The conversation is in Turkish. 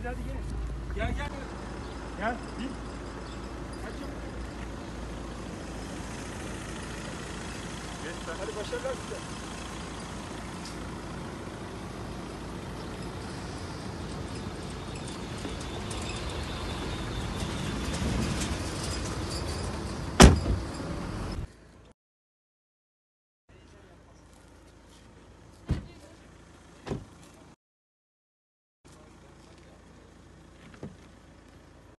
Hadi hadi gelin. Gel gel. Gel. Bin. Hadi çabuk. Geç sen. Hadi başarılar size.